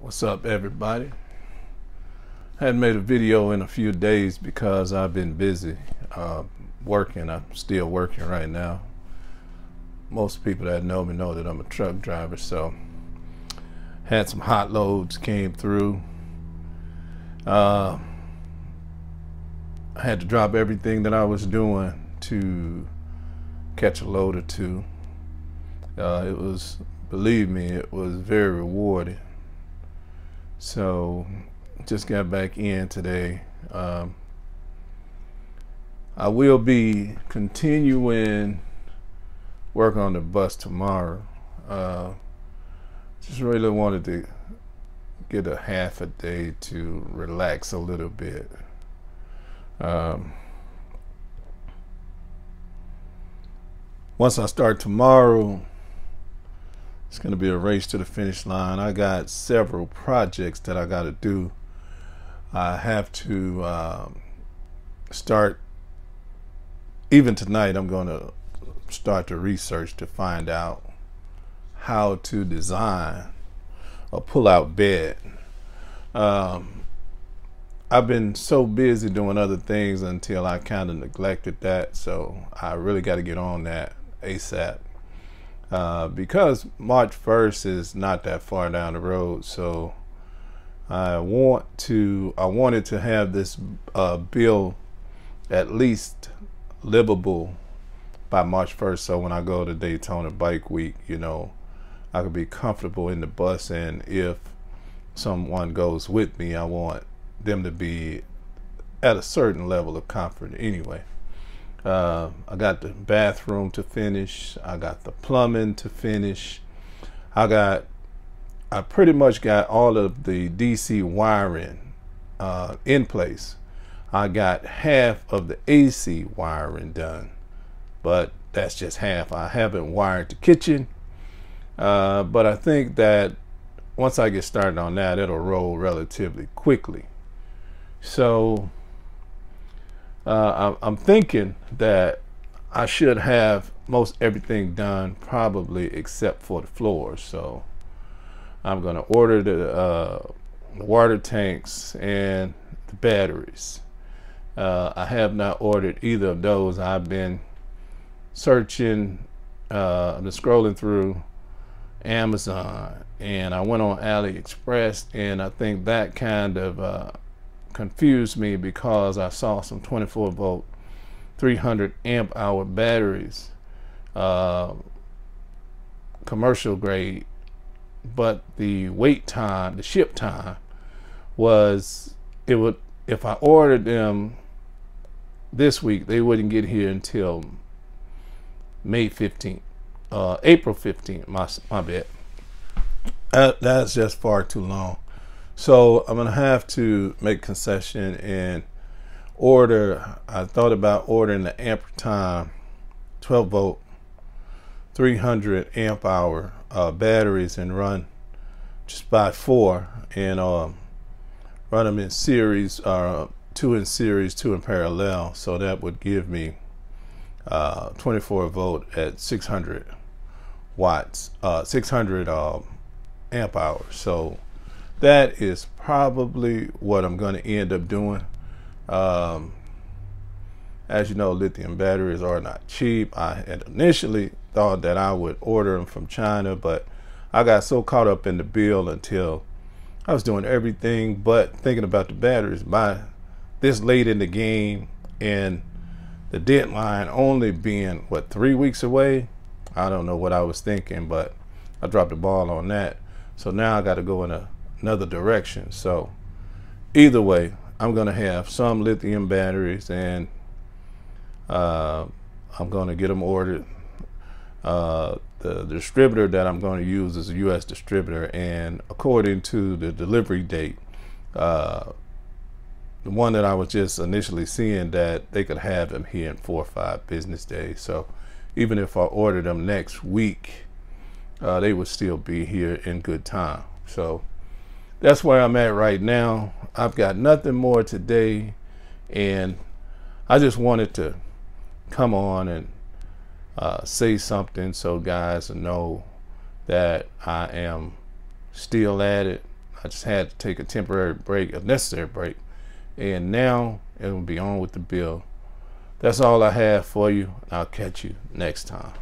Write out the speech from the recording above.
What's up, everybody? I hadn't made a video in a few days because I've been busy uh, working. I'm still working right now. Most people that know me know that I'm a truck driver, so had some hot loads came through. Uh, I had to drop everything that I was doing to catch a load or two. Uh, it was, believe me, it was very rewarding. So just got back in today. Um, I will be continuing work on the bus tomorrow. Uh, just really wanted to get a half a day to relax a little bit. Um, once I start tomorrow, it's going to be a race to the finish line. I got several projects that I got to do. I have to um, start, even tonight, I'm going to start to research to find out how to design a pull-out bed. Um, I've been so busy doing other things until I kind of neglected that. So I really got to get on that ASAP. Uh, because March 1st is not that far down the road. So I want to, I wanted to have this uh, bill at least livable by March 1st. So when I go to Daytona Bike Week, you know, I could be comfortable in the bus. And if someone goes with me, I want them to be at a certain level of comfort anyway. Uh, I got the bathroom to finish. I got the plumbing to finish. I got, I pretty much got all of the DC wiring uh, in place. I got half of the AC wiring done but that's just half. I haven't wired the kitchen, uh, but I think that once I get started on that, it'll roll relatively quickly. So uh, I'm thinking that I should have most everything done probably except for the floors. So I'm going to order the, uh, the, water tanks and the batteries. Uh, I have not ordered either of those. I've been searching, uh, I'm just scrolling through Amazon and I went on AliExpress and I think that kind of uh, confused me because I saw some 24 volt 300 amp hour batteries uh, commercial grade but the wait time the ship time was it would if I ordered them this week they wouldn't get here until May 15th, uh, April 15th, my, my bad. Uh, that's just far too long. So I'm gonna have to make concession and order. I thought about ordering the amp time 12 volt 300 amp hour uh, batteries and run just by four and um, run them in series, uh, two in series, two in parallel. So that would give me uh, 24 volt at 600 watts, uh, 600 uh, amp hours. So that is probably what I'm going to end up doing. Um, as you know, lithium batteries are not cheap. I had initially thought that I would order them from China, but I got so caught up in the bill until I was doing everything but thinking about the batteries by this late in the game and the deadline only being what three weeks away i don't know what i was thinking but i dropped the ball on that so now i got to go in a, another direction so either way i'm going to have some lithium batteries and uh, i'm going to get them ordered uh, the distributor that i'm going to use is a u.s distributor and according to the delivery date uh, the one that I was just initially seeing that they could have them here in four or five business days. So even if I ordered them next week, uh, they would still be here in good time. So that's where I'm at right now. I've got nothing more today, and I just wanted to come on and uh, say something so guys know that I am still at it. I just had to take a temporary break, a necessary break. And now it will be on with the bill. That's all I have for you. I'll catch you next time.